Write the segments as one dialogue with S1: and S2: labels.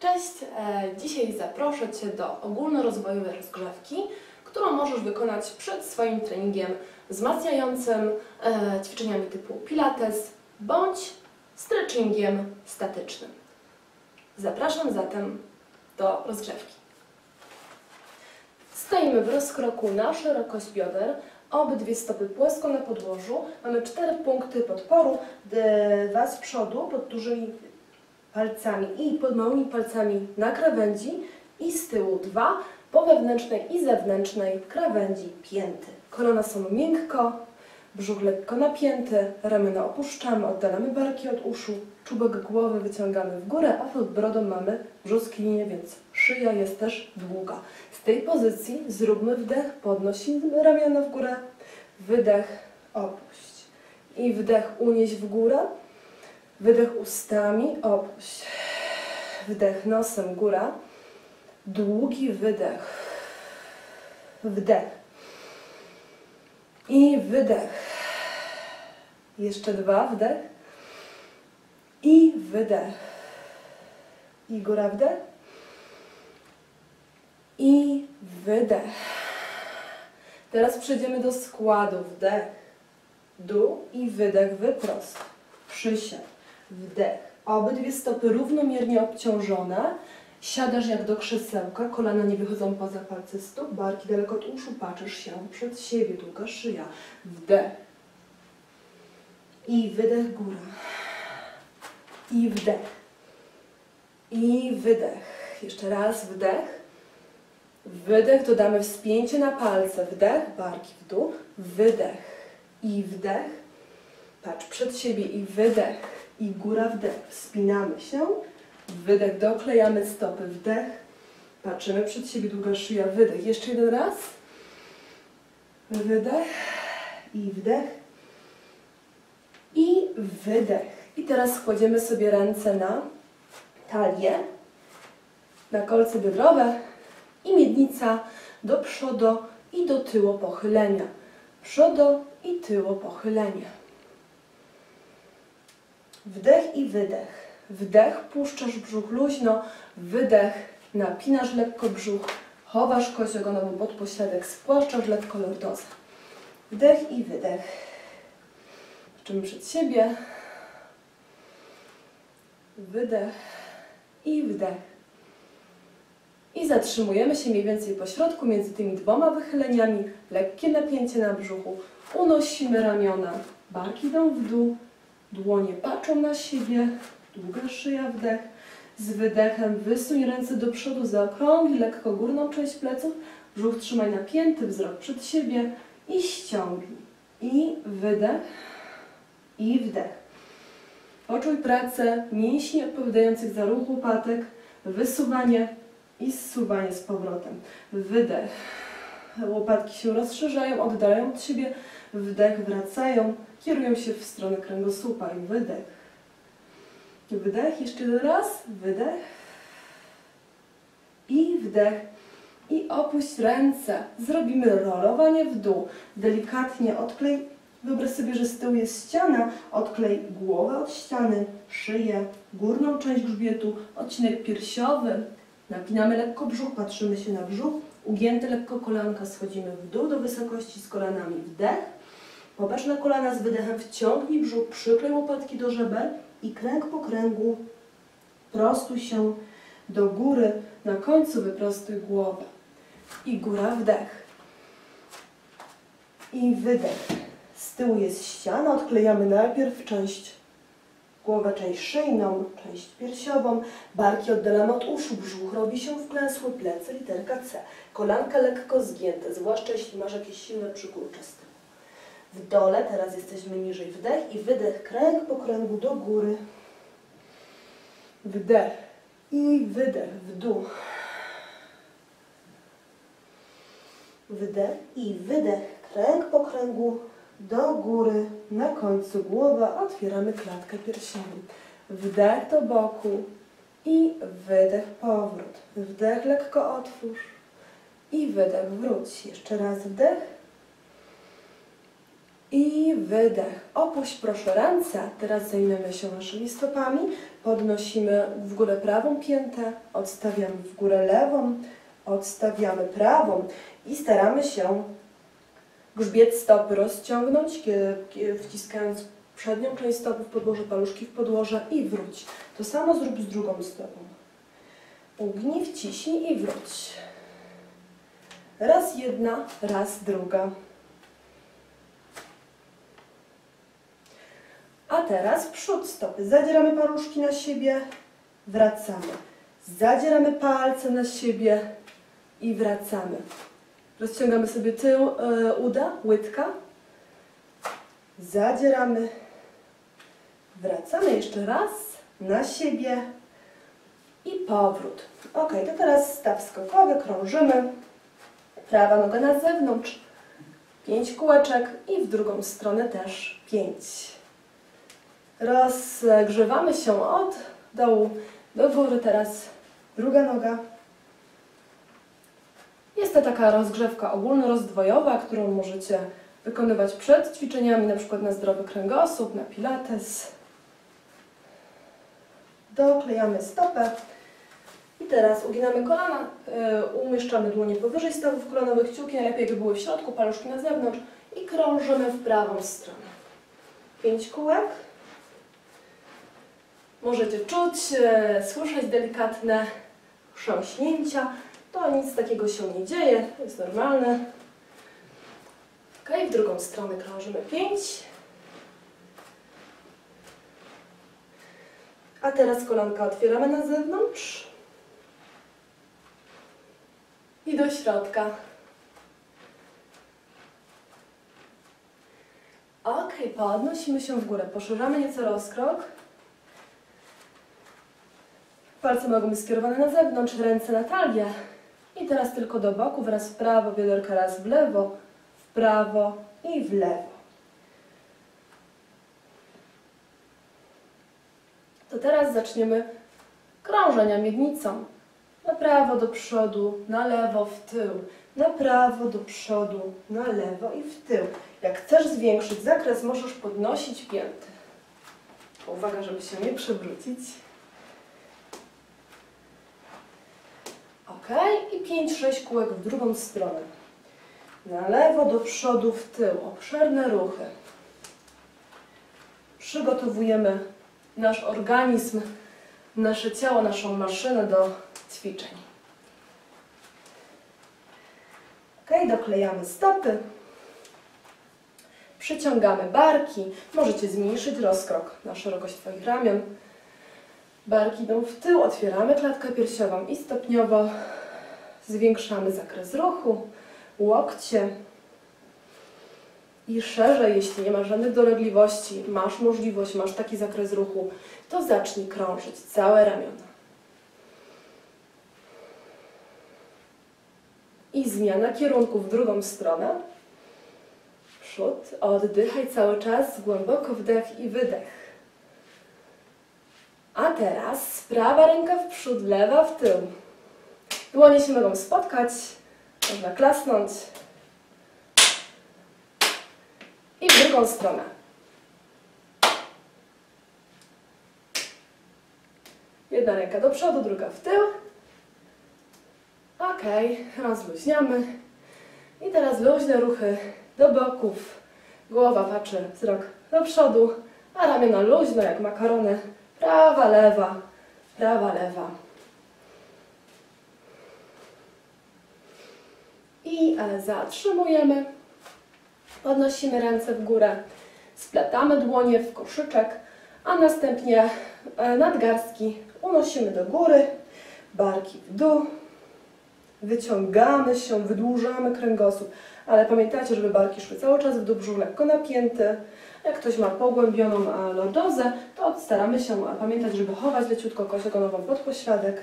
S1: Cześć! E, Dzisiaj zaproszę Cię do ogólnorozwojowej rozgrzewki, którą możesz wykonać przed swoim treningiem wzmacniającym e, ćwiczeniami typu pilates bądź stretchingiem statycznym. Zapraszam zatem do rozgrzewki. Stoimy w rozkroku na szerokość bioder, obydwie stopy płasko na podłożu. Mamy cztery punkty podporu, dwa z przodu pod dużymi palcami i pod małymi palcami na krawędzi i z tyłu dwa po wewnętrznej i zewnętrznej krawędzi pięty. Kolana są miękko, brzuch lekko napięty, ramiona opuszczamy, oddalamy barki od uszu, czubek głowy wyciągamy w górę, a pod brodą mamy brzuskwinię, więc szyja jest też długa. Z tej pozycji zróbmy wdech, podnosimy ramiona w górę, wydech, opuść i wdech unieść w górę, Wydech ustami, opuść. Wdech nosem, góra. Długi wydech. Wdech. I wydech. Jeszcze dwa, wdech. I wydech. I góra, wdech. I wydech. Teraz przejdziemy do składu. Wdech, dół i wydech, wyprost. Przysiad wdech. Obydwie stopy równomiernie obciążone. Siadasz jak do krzesełka, kolana nie wychodzą poza palce stóp, barki daleko od uszu, patrzysz się przed siebie, długa szyja. Wdech. I wydech, góra. I wdech. I wydech. Jeszcze raz wdech. Wydech, dodamy wspięcie na palce. Wdech, barki w dół. Wydech. I wdech. Patrz przed siebie i wydech i góra wdech. Wspinamy się, wydech, doklejamy stopy, wdech, patrzymy przed siebie, długa szyja, wydech. Jeszcze jeden raz. Wydech i wdech i wydech. I teraz kładziemy sobie ręce na talię, na kolce biodrowe i miednica do przodu i do tyłu pochylenia. Przodo i tyło pochylenia. Wdech i wydech. Wdech, puszczasz brzuch luźno, wydech, napinasz lekko brzuch, chowasz kość ogonową pod pośladek, spłaszczasz lekko lordozę. Wdech i wydech. Patrzymy przed siebie. Wydech i wdech. I zatrzymujemy się mniej więcej po środku między tymi dwoma wychyleniami. Lekkie napięcie na brzuchu. Unosimy ramiona. Barki idą w dół. Dłonie patrzą na siebie, długa szyja, wdech. Z wydechem wysuń ręce do przodu, zaokrągli lekko górną część pleców, brzuch trzymaj napięty, wzrok przed siebie i ściągnij. I wydech, i wdech. Poczuj pracę mięśni odpowiadających za ruch łopatek, wysuwanie i zsuwanie z powrotem. Wydech. Łopatki się rozszerzają, oddalają od siebie, wdech, wracają, kierują się w stronę kręgosłupa i wydech. Wydech, jeszcze raz, wydech i wdech. I opuść ręce. Zrobimy rolowanie w dół. Delikatnie odklej. Wyobraź sobie, że z tyłu jest ściana. Odklej głowę od ściany, szyję, górną część grzbietu, odcinek piersiowy. Napinamy lekko brzuch, patrzymy się na brzuch. Ugięte lekko kolanka, schodzimy w dół do wysokości z kolanami. Wdech. Popatrz na kolana z wydechem, wciągnij brzuch, przyklej łopatki do żeber i kręg po kręgu prostuj się do góry. Na końcu wyprostuj głowę. I góra, wdech. I wydech. Z tyłu jest ściana, odklejamy najpierw część głowę, część szyjną, część piersiową, barki oddalamy od uszu, brzuch robi się wklęsły, plecy, literka C. Kolanka lekko zgięte, zwłaszcza jeśli masz jakieś silne przykurcze z tyłu. W dole teraz jesteśmy niżej, wdech i wydech, kręg po kręgu do góry. Wdech i wydech w dół. Wdech i wydech, kręg po kręgu do góry, na końcu głowa, otwieramy klatkę piersiową. Wdech do boku i wydech powrót. Wdech lekko otwórz i wydech wróć. Jeszcze raz wdech I wydech. Opuść proszę ręce. Teraz zajmiemy się naszymi stopami. Podnosimy w górę prawą piętę, odstawiamy w górę lewą, odstawiamy prawą i staramy się grzbiet stopy rozciągnąć, wciskając przednią część stopy w podłoże, paluszki w podłoże i wróć. To samo zrób z drugą stopą. Ugnij, wciśnij i wróć. Raz jedna, raz druga. A teraz przód stopy. Zadzieramy paluszki na siebie, wracamy. Zadzieramy palce na siebie i wracamy. Rozciągamy sobie tył e, uda, łydka. Zadzieramy. Wracamy jeszcze raz na siebie i powrót. Ok, to teraz staw skokowy, krążymy. Prawa noga na zewnątrz. Pięć kółeczek i w drugą stronę też pięć. Rozgrzewamy się od dołu do góry. Teraz druga noga. Jest to taka rozgrzewka ogólnorozdwojowa, którą możecie wykonywać przed ćwiczeniami, na przykład na zdrowy kręgosłup, na pilates. Doklejamy stopę. I teraz uginamy kolana, y, umieszczamy dłonie powyżej stawów kolanowych, kciuki najlepiej by były w środku, paluszki na zewnątrz i krążymy w prawą stronę. Pięć kółek. Możecie czuć, e, słyszeć delikatne chrząśnięcia. To nic takiego się nie dzieje, to jest normalne. Ok, w drugą stronę krążymy 5. A teraz kolanka otwieramy na zewnątrz. I do środka. Ok, podnosimy się w górę, poszerzamy nieco rozkrok. Palce mogą być skierowane na zewnątrz, ręce na talię. I teraz tylko do boku, raz w prawo, bioderka raz w lewo, w prawo i w lewo. To teraz zaczniemy krążenia miednicą. Na prawo do przodu, na lewo w tył, na prawo do przodu, na lewo i w tył. Jak chcesz zwiększyć zakres, możesz podnosić pięty. Uwaga, żeby się nie przewrócić. Ok, i 5-6 kółek w drugą stronę. Na lewo, do przodu, w tył. Obszerne ruchy. Przygotowujemy nasz organizm, nasze ciało, naszą maszynę do ćwiczeń. Ok, doklejamy stopy. Przyciągamy barki. Możecie zmniejszyć rozkrok na szerokość Twoich ramion. Barki idą w tył, otwieramy klatkę piersiową i stopniowo zwiększamy zakres ruchu, łokcie i szerzej, jeśli nie masz żadnych dolegliwości, masz możliwość, masz taki zakres ruchu, to zacznij krążyć całe ramiona. I zmiana kierunku w drugą stronę. Przód, oddychaj cały czas, głęboko wdech i wydech. A teraz prawa ręka w przód, lewa w tył. Dłonie się mogą spotkać, można klasnąć. I w drugą stronę. Jedna ręka do przodu, druga w tył. Ok, rozluźniamy. I teraz luźne ruchy do boków. Głowa patrzy wzrok do przodu, a ramiona luźno jak makarony. Prawa, lewa, prawa, lewa. I e, zatrzymujemy. Podnosimy ręce w górę. Splatamy dłonie w koszyczek, a następnie e, nadgarstki unosimy do góry, barki w dół. Wyciągamy się, wydłużamy kręgosłup, ale pamiętajcie, żeby barki szły cały czas w dół, brzuch lekko napięty. Jak ktoś ma pogłębioną e, lordozę, to staramy się pamiętać, żeby chować leciutko kość ogonową pod pośladek.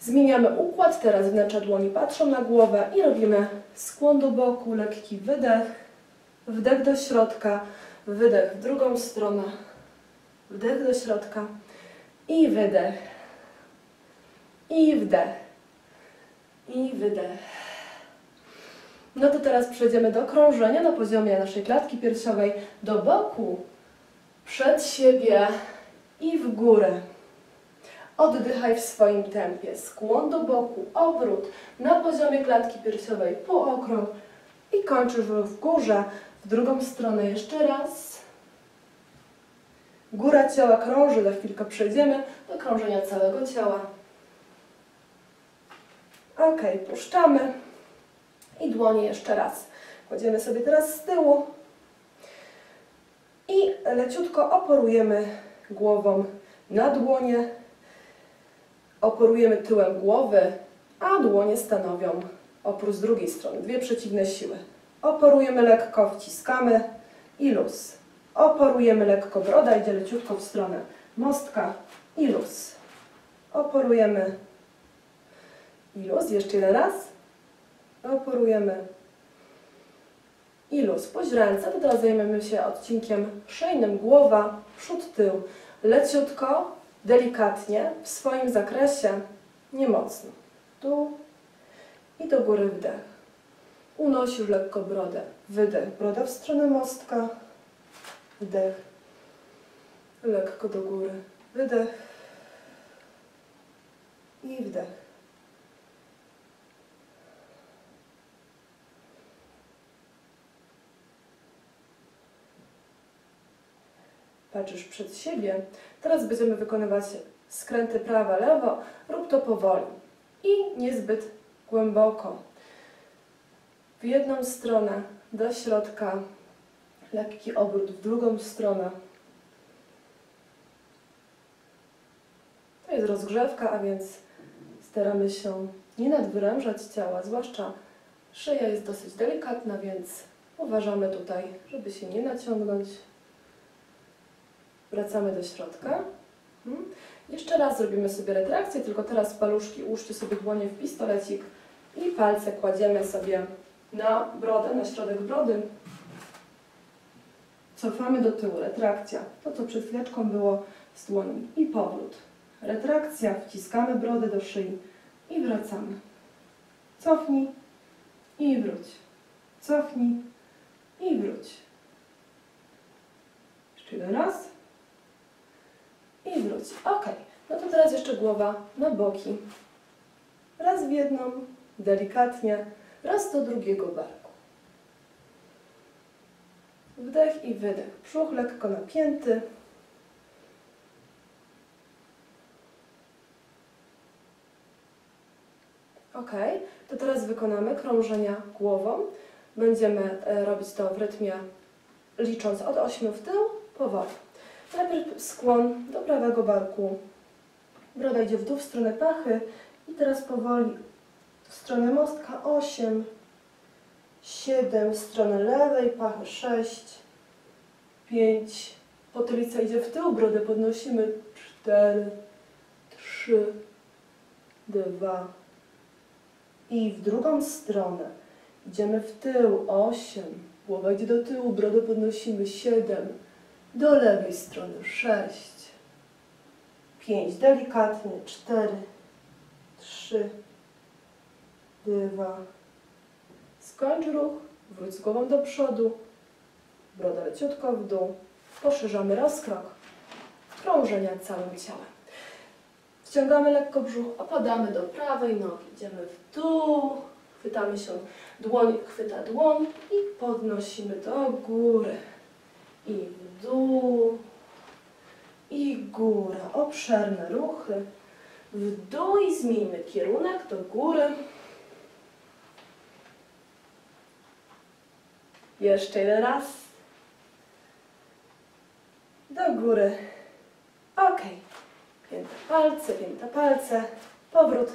S1: Zmieniamy układ, teraz wnętrza dłoni patrzą na głowę i robimy skłon do boku, lekki wydech, wdech do środka, wydech w drugą stronę, wdech do środka i wydech, i wdech, i wydech. No to teraz przejdziemy do krążenia na poziomie naszej klatki piersiowej do boku, przed siebie i w górę. Oddychaj w swoim tempie. Skłon do boku, obrót na poziomie klatki piersiowej, półokrąg i kończysz w górze. W drugą stronę jeszcze raz. Góra ciała krąży, za chwilkę przejdziemy do krążenia całego ciała. Ok, puszczamy. I dłonie jeszcze raz. Kładziemy sobie teraz z tyłu. I leciutko oporujemy głową na dłonie. Oporujemy tyłem głowy, a dłonie stanowią opór z drugiej strony. Dwie przeciwne siły. Oporujemy lekko, wciskamy i luz. Oporujemy lekko, broda idzie leciutko w stronę mostka i luz. Oporujemy i luz. Jeszcze jeden raz. Oporujemy i luz. Puść ręce, to teraz zajmiemy się odcinkiem szyjnym. Głowa, przód, tył. Leciutko, delikatnie, w swoim zakresie, nie mocno. Tu i do góry wdech. Unosisz lekko brodę. Wydech. Broda w stronę mostka. Wdech. Lekko do góry. Wydech. I wdech. Patrzysz przed siebie. Teraz będziemy wykonywać skręty prawa-lewo. Rób to powoli i niezbyt głęboko. W jedną stronę do środka, lekki obrót w drugą stronę. To jest rozgrzewka, a więc staramy się nie nadwyrężać ciała, zwłaszcza szyja jest dosyć delikatna, więc uważamy tutaj, żeby się nie naciągnąć. Wracamy do środka. Hmm. Jeszcze raz zrobimy sobie retrakcję, tylko teraz paluszki ułóżcie sobie dłonie w pistolecik i palce kładziemy sobie na brodę, na środek brody. Cofamy do tyłu, retrakcja. To, co przed chwileczką było z dłoni. I powrót. Retrakcja, wciskamy brodę do szyi i wracamy. Cofnij i wróć. Cofnij i wróć. Jeszcze raz. I wróć. Ok. No to teraz jeszcze głowa na boki. Raz w jedną, delikatnie, raz do drugiego barku. Wdech i wydech. Brzuch lekko napięty. Ok, to teraz wykonamy krążenia głową. Będziemy e, robić to w rytmie licząc od 8 w tył, powoli. Najpierw skłon do prawego barku. Broda idzie w dół w stronę pachy i teraz powoli w stronę mostka. 8, 7, w stronę lewej pachy 6, 5, potylica idzie w tył, brodę podnosimy. 4, 3, 2 i w drugą stronę. Idziemy w tył. 8, głowa idzie do tyłu, brodę podnosimy. 7, do lewej strony 6, 5, delikatnie. 4, 3, 2, skończ ruch, wróć z głową do przodu, broda leciutko w dół, poszerzamy rozkrok, krążenia całym ciałem. Wciągamy lekko brzuch, opadamy do prawej nogi, idziemy w dół, chwytamy się, dłoń chwyta dłoń i podnosimy do góry i w dół i góra. Obszerne ruchy. W dół i zmieńmy kierunek do góry. Jeszcze jeden raz. Do góry. Ok. Pięte palce, pięte palce. Powrót.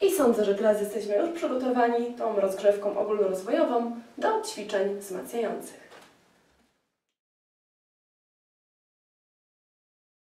S1: I sądzę, że teraz jesteśmy już przygotowani tą rozgrzewką ogólnorozwojową do ćwiczeń wzmacniających.